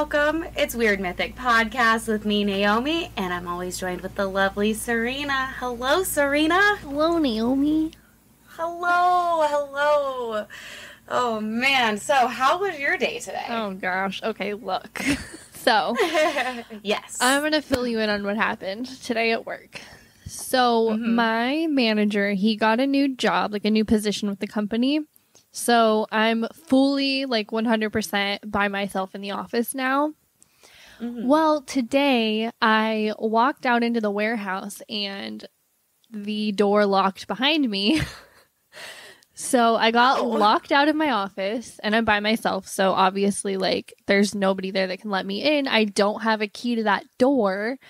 Welcome. It's Weird Mythic Podcast with me, Naomi, and I'm always joined with the lovely Serena. Hello, Serena. Hello, Naomi. Hello, hello. Oh, man. So, how was your day today? Oh, gosh. Okay, look. so, yes. I'm going to fill you in on what happened today at work. So, mm-hmm. my manager, he got a new job, like a new position with the company. So, I'm fully like 100% by myself in the office now. Mhm. Well, today I walked out into the warehouse and the door locked behind me. so I got Oh. locked out of my office and I'm by myself. So obviously, like, there's nobody there that can let me in. I don't have a key to that door.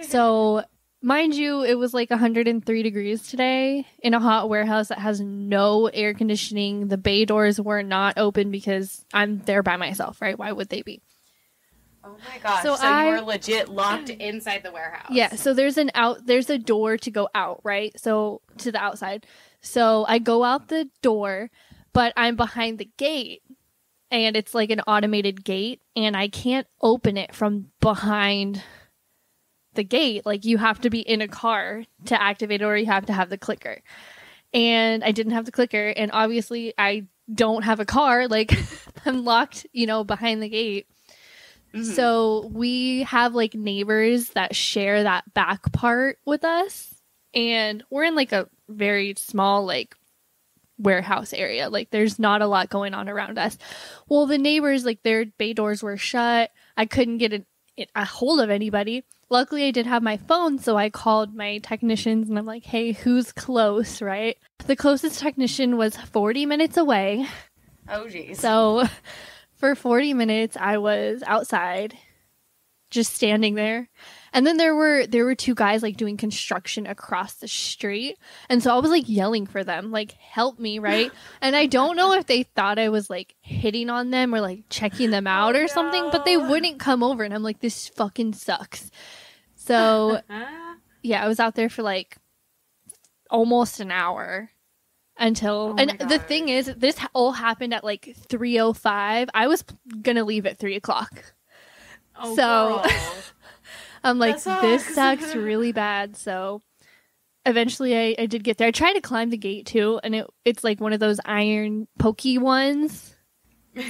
So, mind you, it was like 103 degrees today in a hot warehouse that has no air conditioning. The bay doors were not open because I'm there by myself, right? Why would they be? oh, my gosh. So So, I- you were legit locked inside the warehouse. Yeah, so there's an out there's a door to go out, right? So to the outside. So I go out the door, but I'm behind the gate and it's like an automated gate and I can't open it from behind the gate. Like you have to be in a car to activate it or you have to have the clicker. And I didn't have the clicker and obviously I don't have a car like I'm locked, you know, behind the gate. Mhm. So we have like neighbors that share that back part with us. And we're in like a very small, like, warehouse area. Like, there's not a lot going on around us. Well, the neighbors, like, their bay doors were shut. I couldn't get a, a hold of anybody. Luckily, I did have my phone, so I called my technicians and I'm like, hey, who's close, right? The closest technician was 40 minutes away. Oh, jeez. So for 40 minutes I was outside just standing there. And then there were there were two guys like doing construction across the street. And so I was like yelling for them, like help me, right? and I don't know if they thought I was like hitting on them or like checking them out Oh, or something, but they wouldn't come over and I'm like this fucking sucks. So yeah, I was out there for like almost an hour until Oh and the thing is this all happened at like 305 i was gonna leave at 3 o'clock Oh, So-. i'm like this sucks. really bad so eventually I, I did get there i tried to climb the gate too and it, it's like one of those iron pokey ones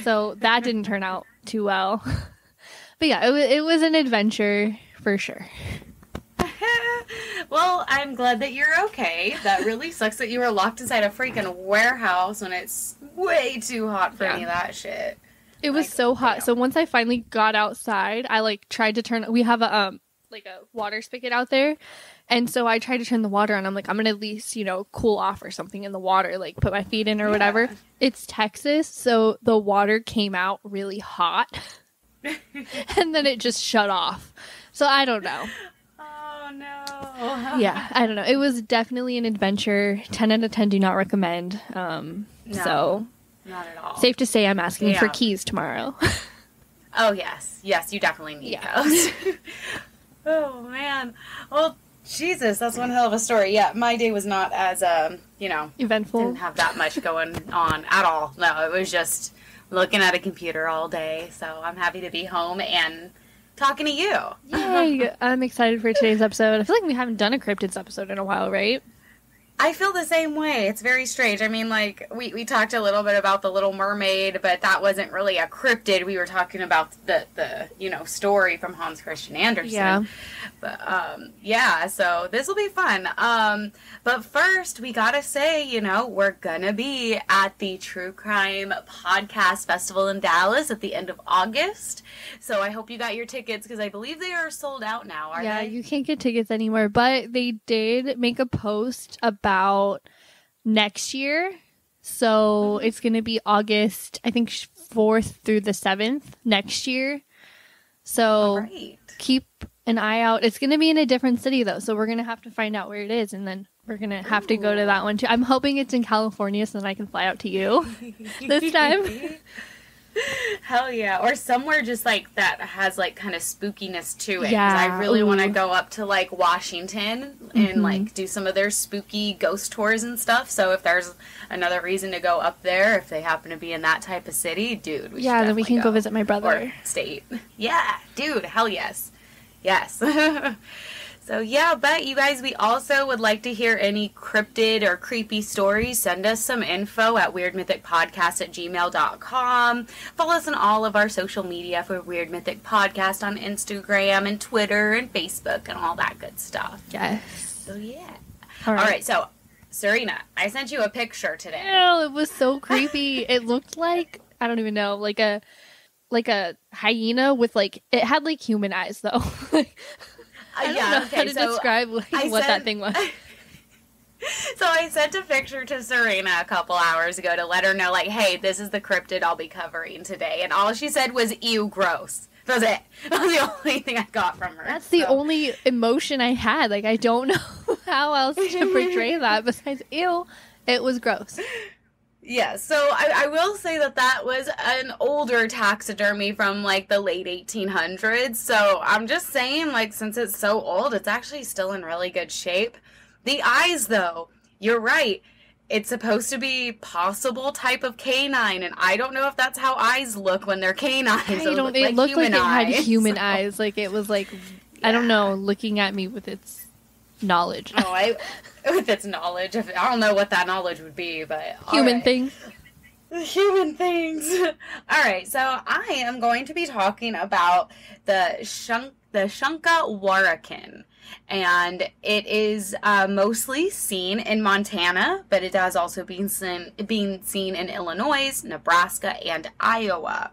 so that didn't turn out too well but yeah it, it was an adventure for sure well, I'm glad that you're okay. That really sucks that you were locked inside a freaking warehouse when it's way too hot for Yeah. any of that shit. It was so hot. So once I finally got outside, I like tried to turn. We have a um like a water spigot out there, and so I tried to turn the water on. I'm like, I'm gonna at least you know cool off or something in the water, like put my feet in or whatever. It's Texas, so the water came out really hot, and then it just shut off. So I don't know. Oh no. Yeah, I don't know. It was definitely an adventure. Ten out of ten. Do not recommend. Um, No. so Not at all. safe to say, I'm asking for keys tomorrow. Oh yes, yes, you definitely need Yeah. those. oh man. Well, Jesus, that's one hell of a story. Yeah, my day was not as um, you know, Eventful. didn't have that much going on at all. No, it was just looking at a computer all day. So I'm happy to be home and talking to you. Yay! I'm excited for today's episode. I feel like we haven't done a cryptids episode in a while, right? I feel the same way. It's very strange. I mean, like we, we talked a little bit about the Little Mermaid, but that wasn't really a cryptid. We were talking about the the you know story from Hans Christian Andersen. Yeah. But um, yeah, so this will be fun. Um, but first, we gotta say, you know, we're gonna be at the True Crime Podcast Festival in Dallas at the end of August. So I hope you got your tickets because I believe they are sold out now. Are yeah, they? you can't get tickets anymore, but they did make a post about next year. So Mhm. it's going to be August, I think, 4th through the 7th next year. So Great. keep an eye out. It's going to be in a different city, though. So we're going to have to find out where it is. And then we're going to have to go to that one, too. I'm hoping it's in California so then I can fly out to you. This time. Hell yeah. Or somewhere just like that has like kind of spookiness to it. Yeah, I really want to go up to like Washington and Mhm. like do some of their spooky ghost tours and stuff. So if there's another reason to go up there, if they happen to be in that type of city, dude, we should yeah, then we can go visit my Or brother. state. Yeah, dude, hell yes. Yes. So yeah, but you guys, we also would like to hear any cryptid or creepy stories. Send us some info at weirdmythicpodcast at gmail.com. Follow us on all of our social media for Weird Mythic Podcast on Instagram and Twitter and Facebook and all that good stuff. Yes. So yeah. All All right, so Serena, I sent you a picture today. Ew, it was so creepy. it looked like I don't even know, like a like a hyena with like it had like human eyes though. I don't know how to describe like, what that thing was. So I sent a picture to Serena a couple hours ago to let her know, like, hey, this is the cryptid I'll be covering today. And all she said was, ew, gross. That was it. That was the only thing I got from her. That's the only emotion I had. Like I don't know how else to portray that besides ew. It was gross. Yeah, so I, I will say that that was an older taxidermy from like the late 1800s. So I'm just saying, like, since it's so old, it's actually still in really good shape. The eyes, though, you're right. It's supposed to be possible type of canine, and I don't know if that's how eyes look when they're canines. I don't. look It looked like human it had eyes, human so- eyes. Like it was like I don't know, looking at me with its knowledge. Oh, I with its knowledge. If, I don't know what that knowledge would be, but human right. thing. human things. All right, so I am going to be talking about the shunk the Shunka Warakin. And it is uh, mostly seen in Montana, but it has also been seen, being seen in Illinois, Nebraska, and Iowa.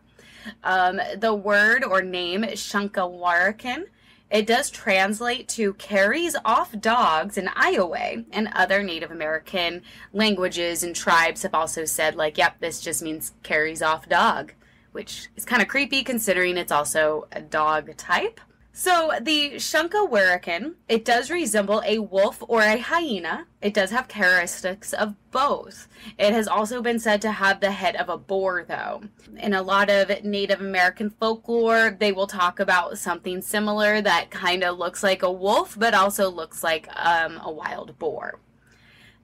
Um, the word or name Shunka Warakin it does translate to carries off dogs in Iowa, and other Native American languages and tribes have also said, like, yep, this just means carries off dog, which is kind of creepy considering it's also a dog type. So the Shunka Warakin, it does resemble a wolf or a hyena. It does have characteristics of both. It has also been said to have the head of a boar, though. In a lot of Native American folklore, they will talk about something similar that kind of looks like a wolf, but also looks like um, a wild boar.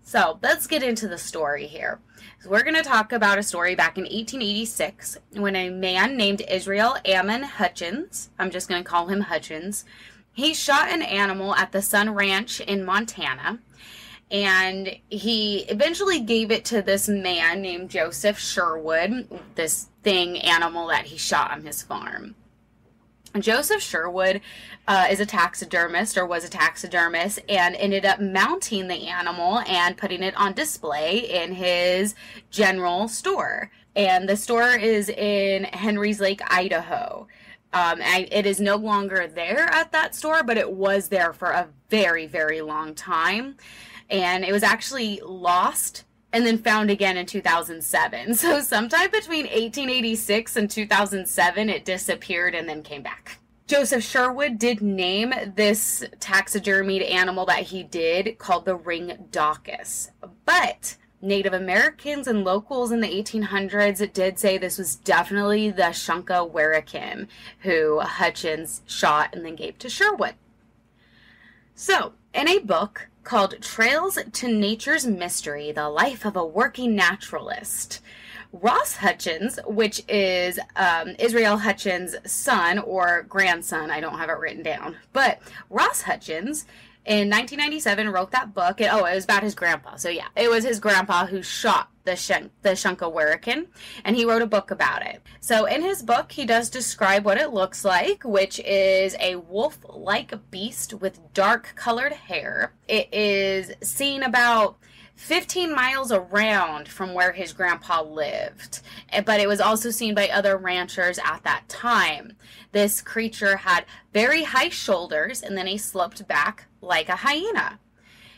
So let's get into the story here. So we're going to talk about a story back in 1886 when a man named Israel Ammon Hutchins, I'm just going to call him Hutchins, he shot an animal at the Sun Ranch in Montana. And he eventually gave it to this man named Joseph Sherwood, this thing animal that he shot on his farm. Joseph Sherwood uh, is a taxidermist or was a taxidermist and ended up mounting the animal and putting it on display in his general store. And the store is in Henry's Lake, Idaho. Um, and it is no longer there at that store, but it was there for a very, very long time. And it was actually lost and then found again in 2007. So sometime between 1886 and 2007, it disappeared and then came back. Joseph Sherwood did name this taxidermied animal that he did called the Ringdocus. But Native Americans and locals in the 1800s did say this was definitely the Shunka Warakin who Hutchins shot and then gave to Sherwood. So, in a book called Trails to Nature's Mystery The Life of a Working Naturalist, Ross Hutchins, which is um, Israel Hutchins' son or grandson, I don't have it written down, but Ross Hutchins in 1997 wrote that book. Oh, it was about his grandpa. So yeah, it was his grandpa who shot the the Shunka Warakin, and he wrote a book about it. So in his book, he does describe what it looks like, which is a wolf-like beast with dark-colored hair. It is seen about 15 miles around from where his grandpa lived, eh, but it was also seen by other ranchers at that time. This creature had very high shoulders and then he sloped back like a hyena.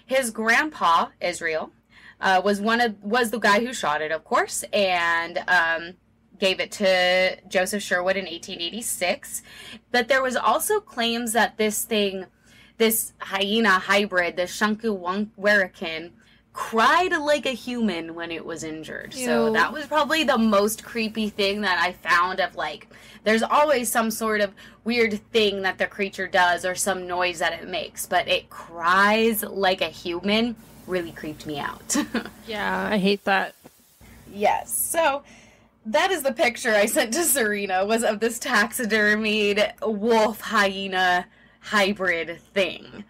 His grandpa, Israel, uh, was one of was the guy who shot it, of course, and um, gave it to Joseph Sherwood in 1886. But there was also claims that this thing, this hyena hybrid, the Shunka Warakin, cried like a human when it was injured. So that was probably the most creepy thing that I found of like there's always some sort of weird thing that the creature does or some noise that it makes, but it cries like a human really creeped me out. Yeah, I hate that. yes. So that is the picture I sent to Serena was of this taxidermied wolf hyena hybrid thing.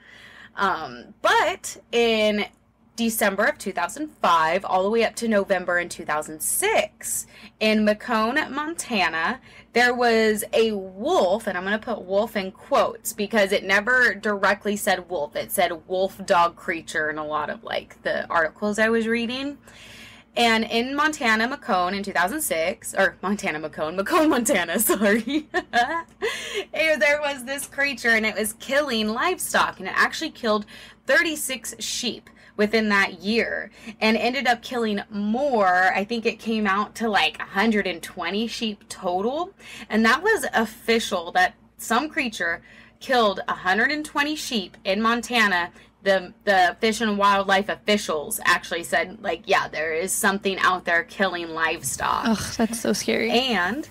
Um, but in December of 2005, all the way up to November in 2006, in Macomb, Montana, there was a wolf, and I'm going to put wolf in quotes because it never directly said wolf. It said wolf dog creature in a lot of like the articles I was reading. And in Montana, Macomb in 2006, or Montana, Macomb, Macomb, Montana, sorry, there was this creature and it was killing livestock and it actually killed 36 sheep within that year and ended up killing more. I think it came out to like 120 sheep total. And that was official that some creature killed 120 sheep in Montana the the fish and wildlife officials actually said like yeah there is something out there killing livestock Ugh, that's so scary. and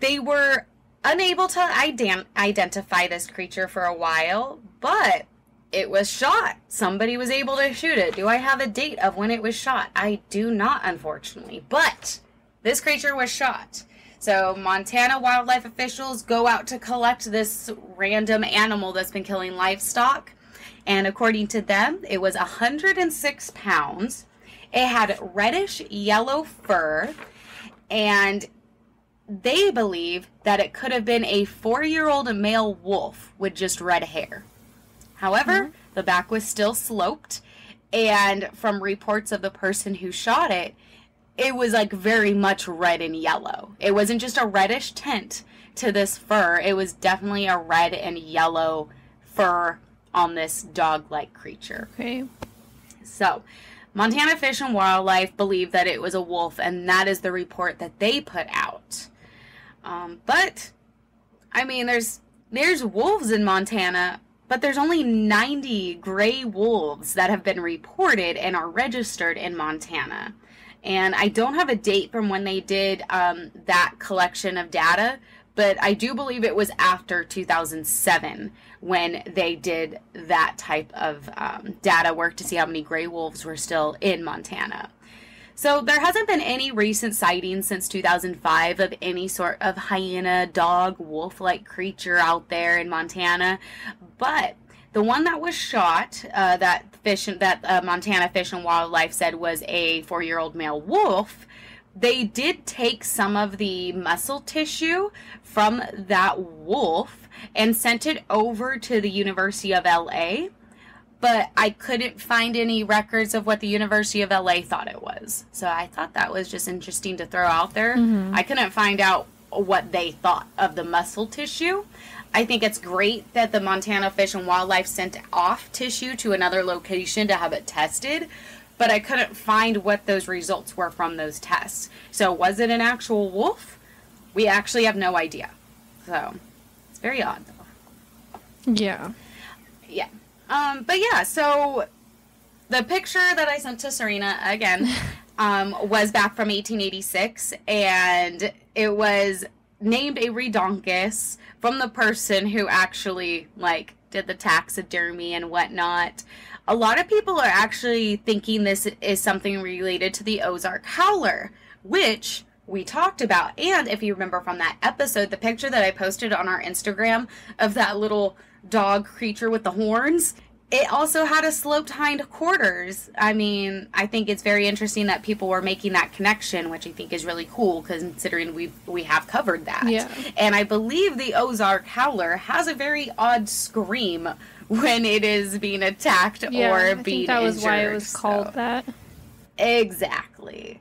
they were unable to ident- identify this creature for a while but it was shot. Somebody was able to shoot it. Do i have a date of when it was shot? I do not unfortunately. But this creature was shot. So montana wildlife officials go out to collect this random animal that's been killing livestock. And according to them, it was 106 pounds. It had reddish yellow fur, and they believe that it could have been a four year old male wolf with just red hair. However, the back was still sloped, and from reports of the person who shot it, it was like very much red and yellow. It wasn't just a reddish tint to this fur, it was definitely a red and yellow fur on this dog like creature. Okay. So, Montana Fish and Wildlife believe that it was a wolf, and that is the report that they put out. Um, but, I mean, there's there's wolves in Montana, but there's only 90 gray wolves that have been reported and are registered in Montana. And I don't have a date from when they did um, that collection of data, but I do believe it was after 2007 when they did that type of um, data work to see how many gray wolves were still in Montana. So there hasn't been any recent sightings since 2005 of any sort of hyena, dog, wolf-like creature out there in Montana, but the one that was shot, uh, that fish, that uh, Montana Fish and Wildlife said was a four-year-old male wolf. They did take some of the muscle tissue from that wolf and sent it over to the University of LA but I couldn't find any records of what the University of LA thought it was. So I thought that was just interesting to throw out there. Mm-hmm. I couldn't find out what they thought of the muscle tissue. I think it's great that the Montana Fish and Wildlife sent off tissue to another location to have it tested, but I couldn't find what those results were from those tests. So was it an actual wolf? We actually have no idea. So it's very odd though. Yeah. Yeah. Um, but yeah, so the picture that I sent to Serena again um, was back from 1886, and it was named a redonkus from the person who actually like did the taxidermy and whatnot. A lot of people are actually thinking this is something related to the Ozark Howler, which we talked about. And if you remember from that episode, the picture that I posted on our Instagram of that little dog creature with the horns, it also had a sloped hind quarters. I mean, I think it's very interesting that people were making that connection, which I think is really cool considering we we have covered that. Yeah. And I believe the Ozark Howler has a very odd scream when it is being attacked Yeah. or I being think that was why it was called so- that. Exactly.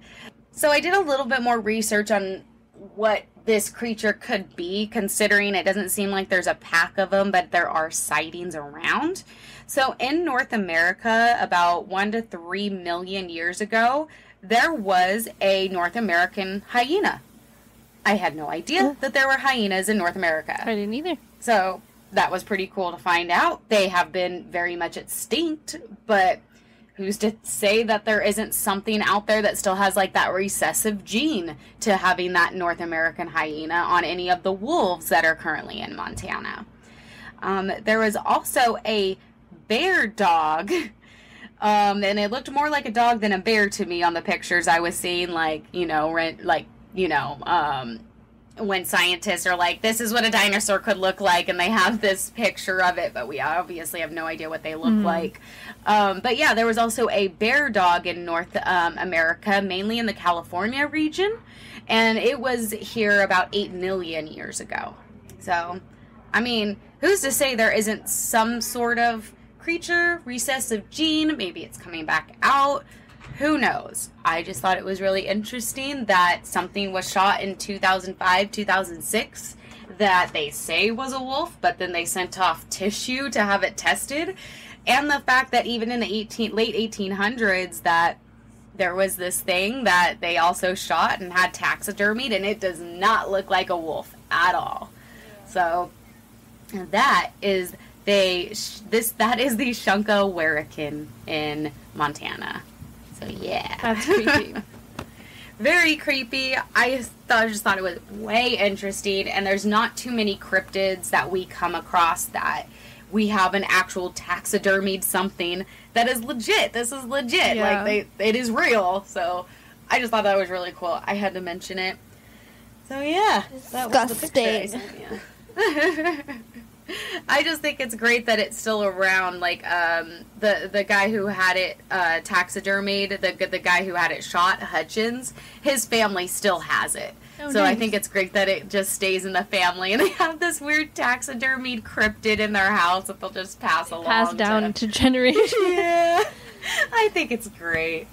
So I did a little bit more research on what this creature could be, considering it doesn't seem like there's a pack of them, but there are sightings around. So in North America, about one to three million years ago, there was a North American hyena. I had no idea that there were hyenas in North America. I didn't either. So that was pretty cool to find out. They have been very much extinct, but who's to say that there isn't something out there that still has like that recessive gene to having that North American hyena on any of the wolves that are currently in Montana? Um, there was also a bear dog. Um, and it looked more like a dog than a bear to me on the pictures I was seeing, like, you know, rent, like, you know, um, when scientists are like, this is what a dinosaur could look like, and they have this picture of it, but we obviously have no idea what they look Mhm. like. Um, but yeah, there was also a bear dog in North um, America, mainly in the California region, and it was here about 8 million years ago. So, I mean, who's to say there isn't some sort of creature, recessive gene? Maybe it's coming back out. Who knows? I just thought it was really interesting that something was shot in 2005, 2006 that they say was a wolf, but then they sent off tissue to have it tested. And the fact that even in the 18, late 1800s that there was this thing that they also shot and had taxidermied and it does not look like a wolf at all. So that is they this that is the Shunka Warakin in Montana. So yeah, That's creepy. very creepy. I thought, I just thought it was way interesting, and there's not too many cryptids that we come across that we have an actual taxidermied something that is legit. This is legit. Yeah. Like they, it is real. So I just thought that was really cool. I had to mention it. So yeah, that was the picture I Disgusting. sent you. I just think it's great that it's still around. Like um, the the guy who had it uh, taxidermied, the the guy who had it shot, Hutchins, his family still has it. Oh, so I think it's great that it just stays in the family, and they have this weird taxidermied cryptid in their house that they'll just pass along. Passed down to- to generation. yeah, I think it's great.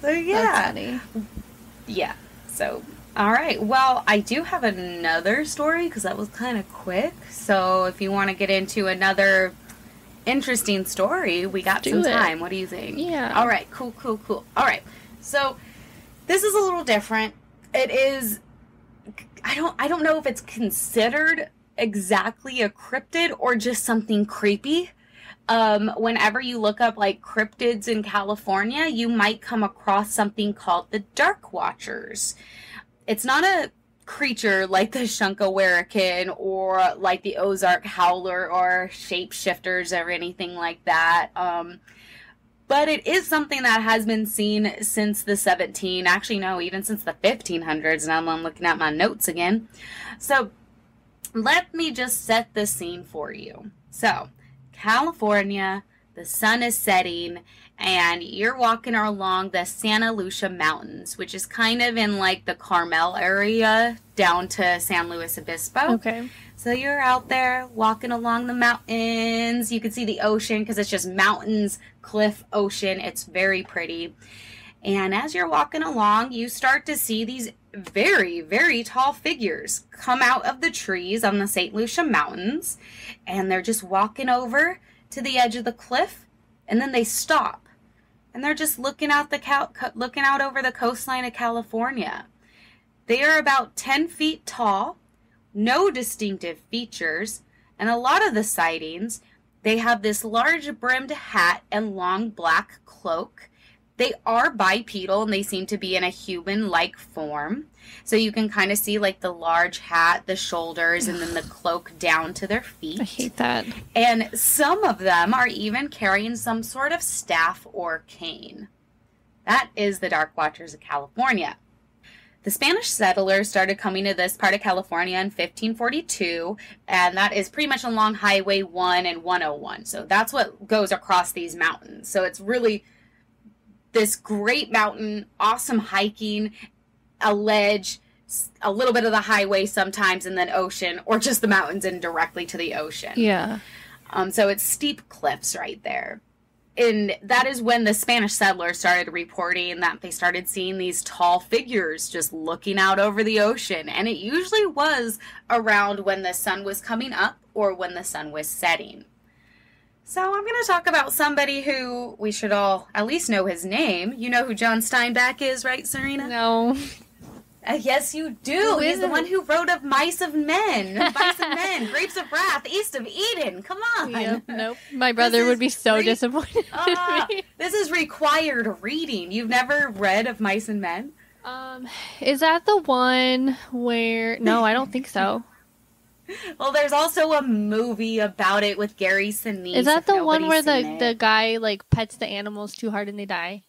So yeah, That's funny. yeah. So, all right. Well, I do have another story because that was kind of quick. So, if you want to get into another interesting story, we got Do some it. time. What do you think? Yeah. All right. Cool, cool, cool. All right. So, this is a little different. It is I don't I don't know if it's considered exactly a cryptid or just something creepy um, whenever you look up like cryptids in California, you might come across something called the Dark Watchers. It's not a creature like the Shunkawarakin or like the Ozark Howler or shapeshifters or anything like that. Um, but it is something that has been seen since the 17, actually no, even since the 1500s. Now I'm looking at my notes again. So let me just set the scene for you. So, California, the sun is setting, and you're walking along the Santa Lucia Mountains, which is kind of in like the Carmel area down to San Luis Obispo. Okay. So you're out there walking along the mountains. You can see the ocean because it's just mountains, cliff, ocean. It's very pretty. And as you're walking along, you start to see these very, very tall figures come out of the trees on the St. Lucia Mountains. And they're just walking over to the edge of the cliff. And then they stop. And they're just looking out the cal- looking out over the coastline of California. They are about 10 feet tall no distinctive features, and a lot of the sightings, they have this large brimmed hat and long black cloak. They are bipedal and they seem to be in a human like form. So you can kind of see like the large hat, the shoulders, and then the cloak down to their feet. I hate that. And some of them are even carrying some sort of staff or cane. That is the Dark Watchers of California. The Spanish settlers started coming to this part of California in 1542, and that is pretty much along Highway 1 and 101. So that's what goes across these mountains. So it's really this great mountain, awesome hiking, a ledge, a little bit of the highway sometimes, and then ocean, or just the mountains and directly to the ocean. Yeah. Um, so it's steep cliffs right there. And that is when the Spanish settlers started reporting that they started seeing these tall figures just looking out over the ocean. And it usually was around when the sun was coming up or when the sun was setting. So I'm going to talk about somebody who we should all at least know his name. You know who John Steinbeck is, right, Serena? No. Uh, yes, you do. He's the one who wrote of Mice of Men, Mice of Men, Grapes of Wrath, East of Eden. Come on. Yep, nope. My brother would be so great. disappointed in me. this is required reading. You've never read of Mice and Men? Um, is that the one where? No, I don't think so. Well, there's also a movie about it with Gary Sinise. Is that the one where the the guy like pets the animals too hard and they die?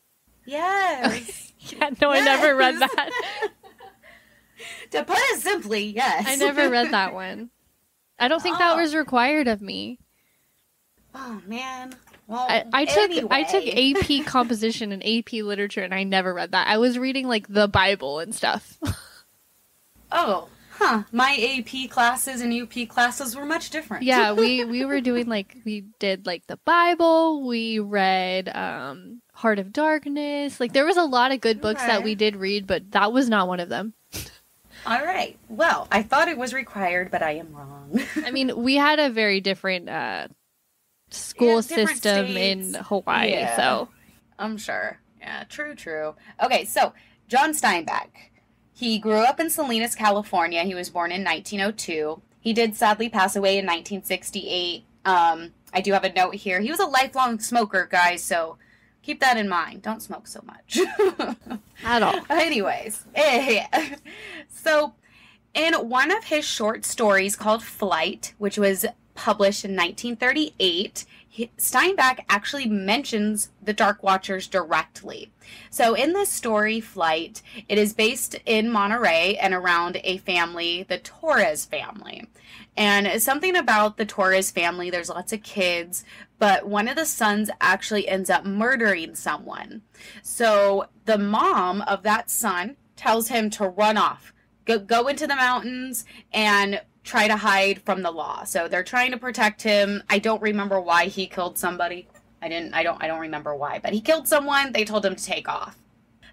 Yes. Yeah, no, I never read that. to put it simply, yes. I never read that one. I don't think that Oh. was required of me. Oh man. Well, I, I took I took. AP composition and AP literature and I never read that. I was reading like the Bible and stuff. Oh, huh. My AP classes and UP classes were much different. yeah, we we were doing like we did like the Bible, we read um Heart of Darkness. Like there was a lot of good books that we did read, but that was not one of them. All right. Well, I thought it was required, but I am wrong. I mean, we had a very different uh school Yeah, different system in. Hawaii, Yeah. so I'm sure. Yeah, true, true. Okay, so John Steinbeck. He grew up in Salinas, California. He was born in 1902. He did sadly pass away in 1968. Um, I do have a note here. He was a lifelong smoker, guys, so keep that in mind. Don't smoke so much. at all. Anyways, eh, so in one of his short stories called Flight, which was published in 1938, Steinbeck actually mentions the Dark Watchers directly. So in this story, Flight, it is based in Monterey and around a family, the Torres family. And something about the Torres family, there's lots of kids, but one of the sons actually ends up murdering someone. So the mom of that son tells him to run off, go, go into the mountains and try to hide from the law. So they're trying to protect him. I don't remember why he killed somebody. I didn't I don't I don't remember why, but he killed someone. They told him to take off.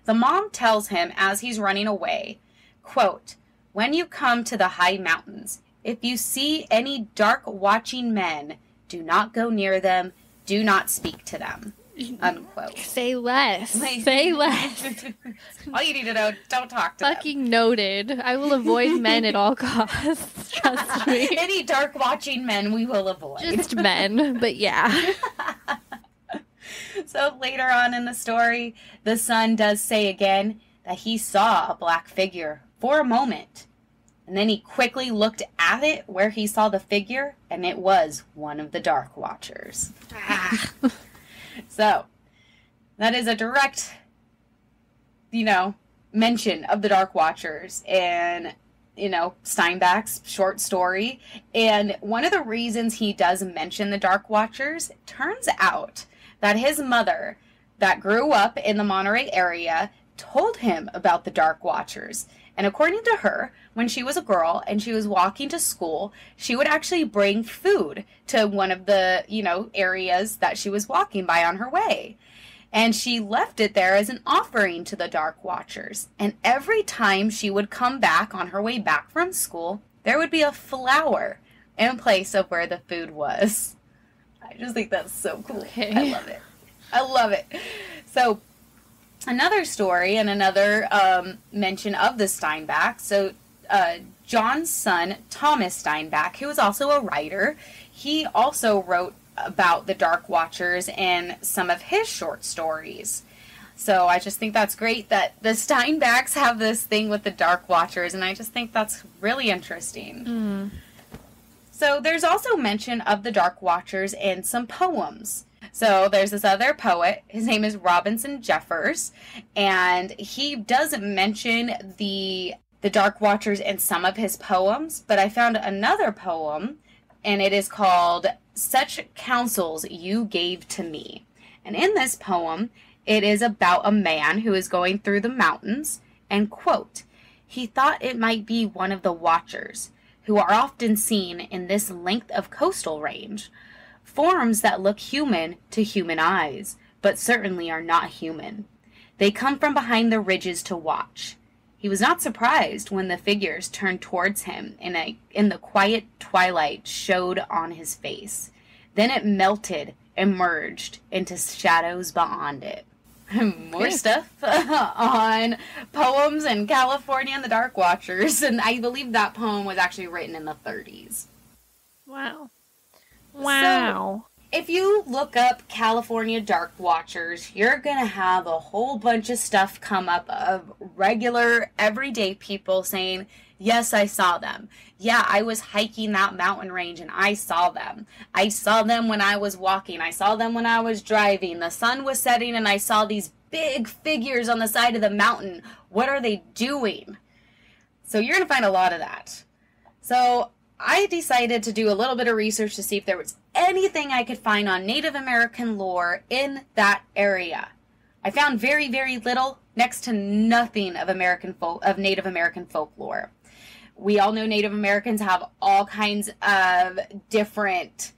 The mom tells him as he's running away, quote, "When you come to the high mountains, if you see any dark watching men, do not go near them, do not speak to them." Unquote. Say less. Like- Say less. All you need to know, don't talk to them. Fucking noted. I will avoid men at all costs. Trust me. Any dark watching men we will avoid. Just men, but yeah. So later on in the story, the son does say again that he saw a black figure for a moment. And then he quickly looked at it where he saw the figure, and it was one of the Dark Watchers. So, that is a direct, you know, mention of the Dark Watchers and, you know, Steinbeck's short story. And one of the reasons he does mention the Dark Watchers turns out that his mother, that grew up in the Monterey area, told him about the Dark Watchers. And according to her, when she was a girl and she was walking to school, she would actually bring food to one of the, you know, areas that she was walking by on her way. And she left it there as an offering to the Dark Watchers. And every time she would come back on her way back from school, there would be a flower in place of where the food was. I just think that's so cool. Okay. I love it. I love it. So, another story and another um, mention of the Steinbeck. So, uh, John's son, Thomas Steinbeck, who was also a writer, he also wrote about the Dark Watchers in some of his short stories. So I just think that's great that the Steinbecks have this thing with the Dark Watchers, and I just think that's really interesting. Mm. So there's also mention of the Dark Watchers in some poems. So there's this other poet, his name is Robinson Jeffers, and he does mention the the Dark Watchers in some of his poems, but I found another poem and it is called Such Counsels You Gave to Me. And in this poem, it is about a man who is going through the mountains and quote, he thought it might be one of the watchers who are often seen in this length of coastal range, forms that look human to human eyes, but certainly are not human. They come from behind the ridges to watch. He was not surprised when the figures turned towards him and a in the quiet twilight showed on his face. Then it melted and merged into shadows beyond it. more stuff on poems in California and the Dark Watchers, and I believe that poem was actually written in the 30s. Wow. Wow. So, if you look up California Dark Watchers, you're gonna have a whole bunch of stuff come up of regular, everyday people saying, Yes, I saw them. Yeah, I was hiking that mountain range and I saw them. I saw them when I was walking. I saw them when I was driving. The sun was setting and I saw these big figures on the side of the mountain. What are they doing? So you're going to find a lot of that. So I decided to do a little bit of research to see if there was anything I could find on Native American lore in that area. I found very, very little, next to nothing of American folk, of Native American folklore we all know Native Americans have all kinds of different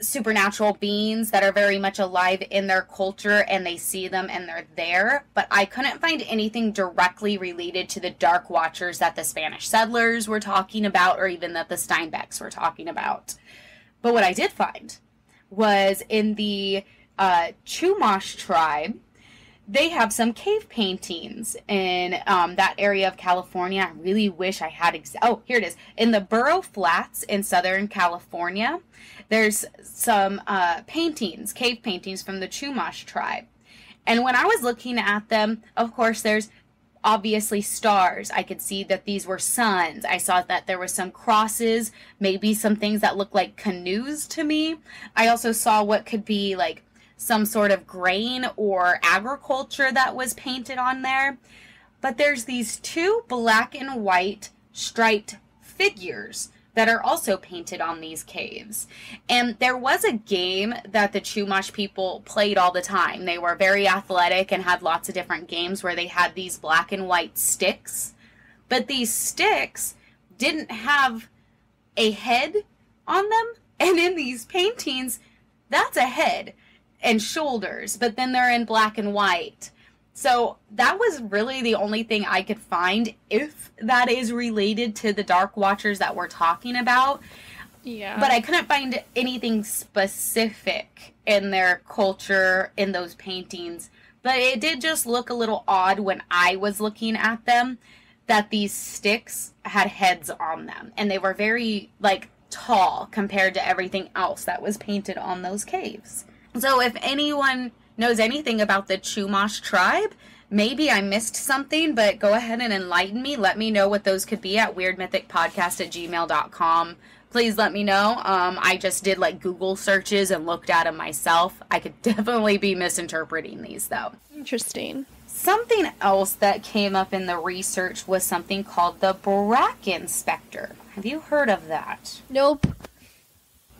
supernatural beings that are very much alive in their culture and they see them and they're there. But I couldn't find anything directly related to the Dark Watchers that the Spanish settlers were talking about or even that the Steinbecks were talking about. But what I did find was in the uh, Chumash tribe, they have some cave paintings in um, that area of California. I really wish I had. Ex- oh, here it is. In the Burro Flats in Southern California, there's some uh, paintings, cave paintings from the Chumash tribe. And when I was looking at them, of course, there's obviously stars. I could see that these were suns. I saw that there were some crosses, maybe some things that looked like canoes to me. I also saw what could be like some sort of grain or agriculture that was painted on there. But there's these two black and white striped figures that are also painted on these caves. And there was a game that the Chumash people played all the time. They were very athletic and had lots of different games where they had these black and white sticks. But these sticks didn't have a head on them. And in these paintings, that's a head and shoulders, but then they're in black and white. So that was really the only thing I could find if that is related to the Dark Watchers that we're talking about. Yeah. But I couldn't find anything specific in their culture in those paintings. But it did just look a little odd when I was looking at them that these sticks had heads on them and they were very like tall compared to everything else that was painted on those caves. So if anyone knows anything about the Chumash tribe, maybe I missed something, but go ahead and enlighten me. Let me know what those could be at weirdmythicpodcast at gmail.com. Please let me know. Um, I just did like Google searches and looked at them myself. I could definitely be misinterpreting these though. Interesting. Something else that came up in the research was something called the Brocken Spectre. Have you heard of that? Nope.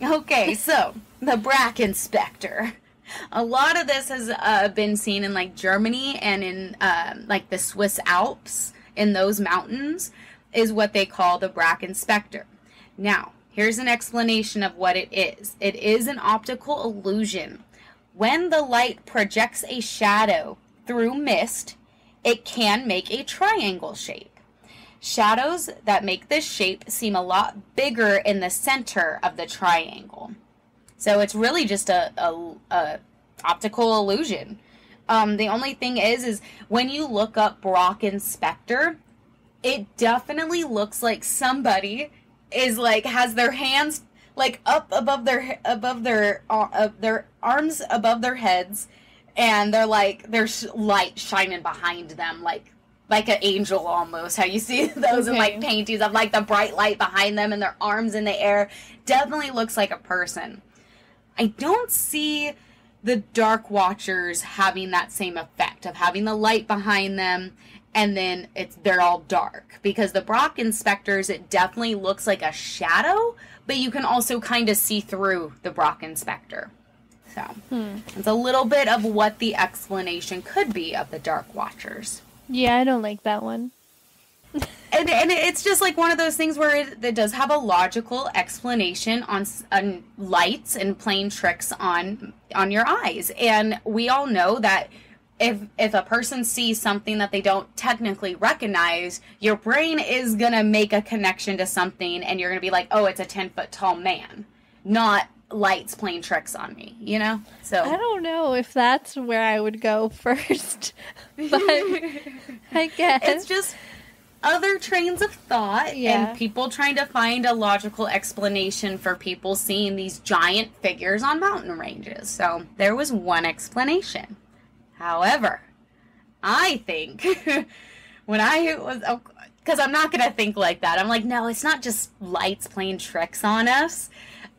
Okay, so the Brocken Spectre. A lot of this has uh, been seen in like Germany and in uh, like the Swiss Alps in those mountains is what they call the Brocken Spectre. Now, here's an explanation of what it is. It is an optical illusion. When the light projects a shadow through mist, it can make a triangle shape. Shadows that make this shape seem a lot bigger in the center of the triangle. So it's really just a, a, a optical illusion. Um, the only thing is, is when you look up Brocken Spectre, it definitely looks like somebody is like has their hands like up above their above their uh, their arms above their heads, and they're like there's light shining behind them, like like an angel almost. How you see those okay. in like paintings of like the bright light behind them and their arms in the air. Definitely looks like a person. I don't see the Dark Watchers having that same effect of having the light behind them and then it's they're all dark because the Brocken Spectres it definitely looks like a shadow, but you can also kind of see through the Brocken Spectre. So hmm. it's a little bit of what the explanation could be of the Dark Watchers. Yeah, I don't like that one. And, and it's just like one of those things where it, it does have a logical explanation on, on lights and playing tricks on on your eyes and we all know that if if a person sees something that they don't technically recognize your brain is gonna make a connection to something and you're gonna be like oh it's a 10 foot tall man not lights playing tricks on me, you know? So I don't know if that's where I would go first, but I guess it's just other trains of thought Yeah. and people trying to find a logical explanation for people seeing these giant figures on mountain ranges. So there was one explanation. However, I think when I was oh, because I'm not gonna think like that. I'm like, no, it's not just lights playing tricks on us.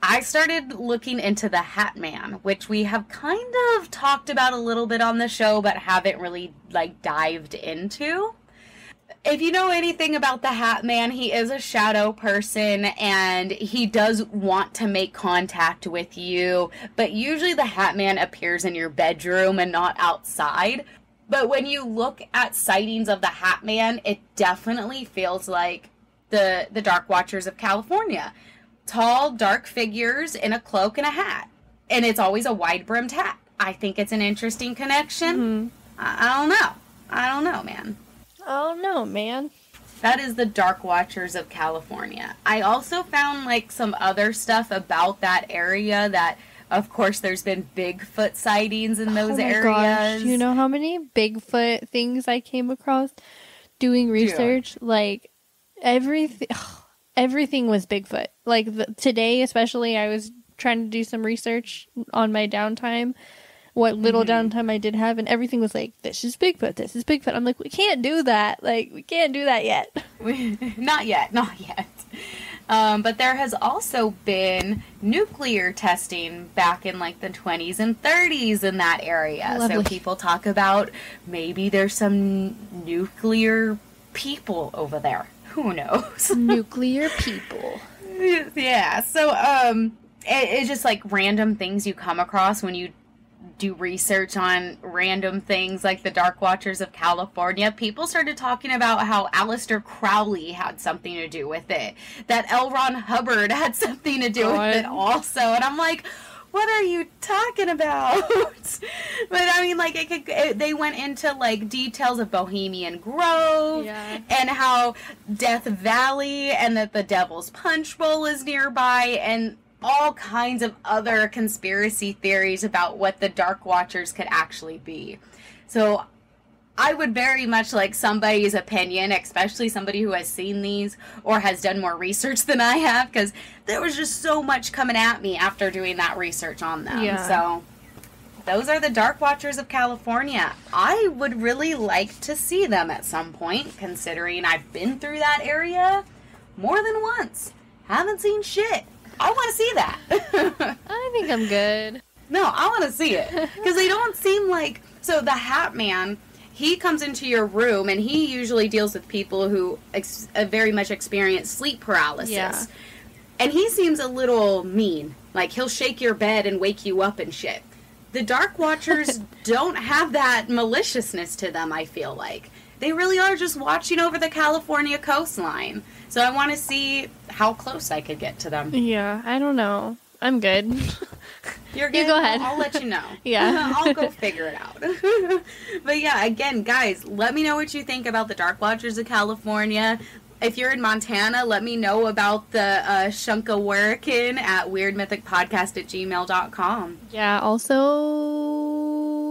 I started looking into the Hat Man, which we have kind of talked about a little bit on the show, but haven't really like dived into. If you know anything about the Hat Man, he is a shadow person and he does want to make contact with you, but usually the Hat Man appears in your bedroom and not outside. But when you look at sightings of the Hat Man, it definitely feels like the the Dark Watchers of California. Tall, dark figures in a cloak and a hat. And it's always a wide brimmed hat. I think it's an interesting connection. Mm-hmm. I, I don't know. I don't know, man. Oh no, man. That is the Dark Watchers of California. I also found like some other stuff about that area that of course there's been Bigfoot sightings in those oh areas. gosh, you know how many Bigfoot things I came across doing research? Like everything, everything was Bigfoot. Like the, today, especially, I was trying to do some research on my downtime. What little Mm-hmm. downtime I did have, and everything was like, "This is Bigfoot. This is Bigfoot." I'm like, "We can't do that. Like, we can't do that yet." not yet, not yet. Um, but there has also been nuclear testing back in like the 20s and 30s in that area. So people talk about maybe there's some nuclear people over there. Who knows? Nuclear people. yeah. So um, it, it's just like random things you come across when you do research on random things like the Dark Watchers of California, people started talking about how Aleister Crowley had something to do with it. That L. Ron Hubbard had something to do God. with it also. And I'm like, what are you talking about? but I mean, like, it could, it, they went into like details of Bohemian Grove Yeah. and how Death Valley and that the Devil's Punch Bowl is nearby and all kinds of other conspiracy theories about what the Dark Watchers could actually be. So I would very much like somebody's opinion, especially somebody who has seen these or has done more research than I have, because there was just so much coming at me after doing that research on them. Yeah. So those are the Dark Watchers of California. I would really like to see them at some point, considering I've been through that area more than once. Haven't seen shit. I want to see that. I think I'm good. No, I want to see it because they don't seem like so. The Hat Man, he comes into your room and he usually deals with people who ex- uh, very much experience sleep paralysis. Yeah. And he seems a little mean. Like he'll shake your bed and wake you up and shit. The Dark Watchers don't have that maliciousness to them. I feel like they really are just watching over the California coastline. So I want to see how close I could get to them. Yeah, I don't know. I'm good. You're You good. go ahead. I'll, let you know. Yeah. I'll go figure it out. but yeah, again, guys, let me know what you think about the Dark Watchers of California. If you're in Montana, let me know about the uh, Shunka Warakin at weirdmythicpodcast at gmail.com. Yeah, also,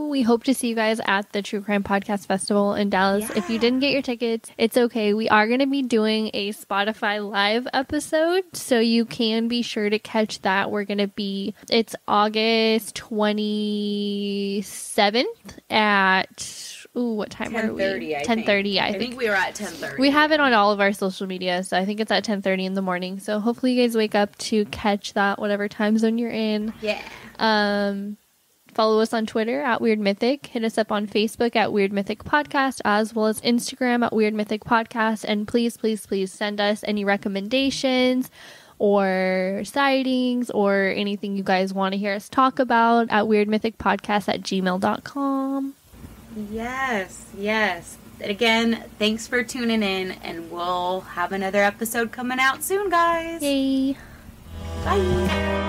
we hope to see you guys at the True Crime Podcast Festival in Dallas. If you didn't get your tickets, it's okay. We are going to be doing a Spotify live episode, so you can be sure to catch that. We're going to be, it's August 27th at, ooh, what time are we? 10.30, I 10.30, think. I I think. we were at 10.30. We have it on all of our social media, so I think it's at 10:30 in the morning. So hopefully you guys wake up to catch that whatever time zone you're in. Yeah. Um, follow us on Twitter at Weird Mythic. Hit us up on Facebook at Weird Mythic Podcast, as well as Instagram at Weird Mythic Podcast. And please, please, please send us any recommendations or sightings or anything you guys want to hear us talk about at Weird Mythic Podcast at gmail.com. Yes, yes. And again, thanks for tuning in, and we'll have another episode coming out soon, guys. Yay! Bye.